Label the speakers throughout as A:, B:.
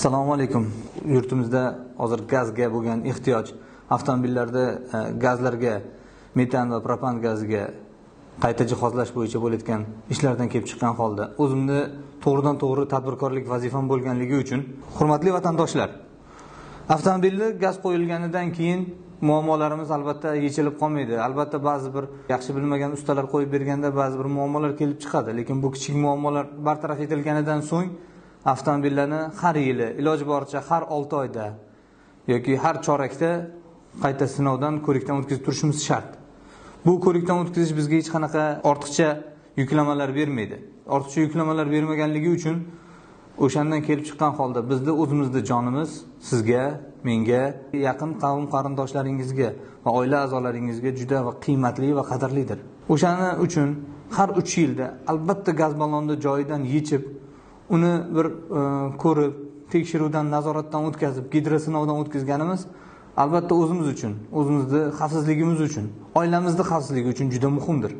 A: assalomu alaykum. Yurtimizda hozir gazga bo'lgan ehtiyoj. Avtomobillarda e, gazlarga metan va propan gaziga qayta jihozlash bo'yicha bo'layotgan ishlardan kelib chiqqan holda o'zimni to'g'ridan to'g'ri tadbirkorlik vazifam bo'lganligi uchun hurmatli vatandoshlar avtomobilni gaz qo'yilganidan keyin muammolarimiz albatta yechilib qolmaydi. Albatta ba'zi bir yaxshi bilmagan ustalar qo'yib berganda ba'zi bir muammolar kelib chiqadi lekin bu kichik muammolar bartaraf etilganidan so'ng avtomobillarni har yili iloji boricha har olti oyda yoki har chorakda qayta sinovdan ko'rikdan o'tkazib turishimiz shart. Bu ko'rikdan o'tkazish bizga hech qanaqa ortiqcha yuklamalar bermaydi. Ortiqcha yuklamalar bermaganligi uchun o'shandan kelib chiqqan holda bizni o'zimizni jonimiz sizga menga yaqin qavm qarindoshlaringizga va oila a'zolaringizga juda va qiymatli va qadrlidir. O'shani uchun har uch yilda albatta gaz ballonni joyidan yechib uni bir e, ko'rib tekshiruvdan nazoratdan o'tkazib gidrosinovdan o'tkazganimiz albatta o'zimiz uchun o'zimizni xavfsizligimiz uchun oilamizni xavfsizligi uchun juda muhimdir.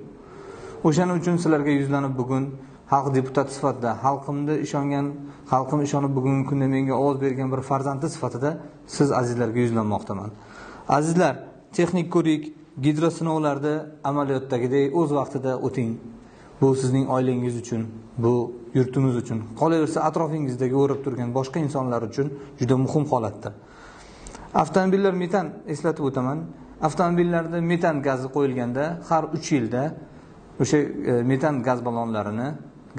A: O'shaning uchun sizlarga yuzlanib bugun xalq deputati sifatida xalqimni ishongan xalqim ishonib bugungi kunda menga ovoz bergan bir farzandi sifatida siz azizlarga yuzlanmoqdaman. Azizlar texnik ko'rik gidrosinovlarda amaliyotdagidek o'z vaqtida o'ting. Bu sizning oilangiz uchun bu yurtimiz uchun qolaversa atrofingizdagi o'rab turgan boshqa insonlar uchun juda muhim holatda. Avtomobillar metan eslatib o'taman. Avtomobillarda metan gazi qo'yilganda har uch yilda o'sha e, metan gaz ballonlarini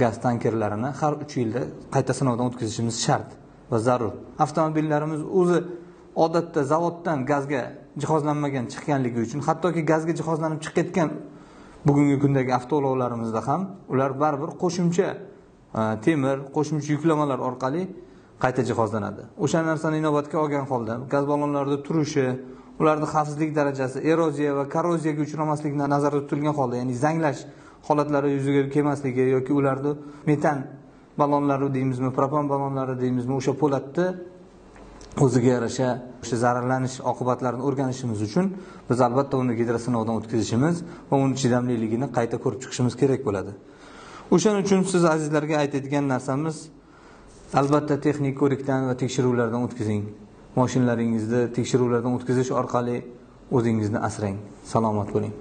A: gaz tankerlarini har uch yilda qayta sinovdan o'tkazishimiz shart va zarur. Avtomobillarimiz o'zi odatda zavoddan gazga jihozlanmagan chiqqanligi uchun hattoki gazga jihozlanib chiqayotgan bugungi kundagi avtoulovlarimizda ham ular baribir qo'shimcha e, temir qo'shimcha yuklamalar orqali qayta jihozlanadi. O'sha narsani inobatga olgan holda gaz ballonlarida turishi ularni xavfsizlik darajasi eroziya va korroziyaga uchramasligini nazarda tutilgan holda ya'ni zanglash holatlari yuzaga kelmasligi yoki ularni metan ballonlari deymizmi propan ballonlari deymizmi o'sha po'latni o'ziga yarasha o'sha zararlanish oqibatlarini o'rganishimiz uchun biz albatta uni gidrosinovdan o'tkazishimiz va uni chidamliligini qayta ko'rib chiqishimiz kerak bo'ladi. O'shaning uchun siz azizlarga aytadigan narsamiz albatta texnik ko'rikdan va tekshiruvlardan o'tkazing. Moshinalaringizni tekshiruvlardan o'tkazish orqali o'zingizni asrang. Salomat bo'ling.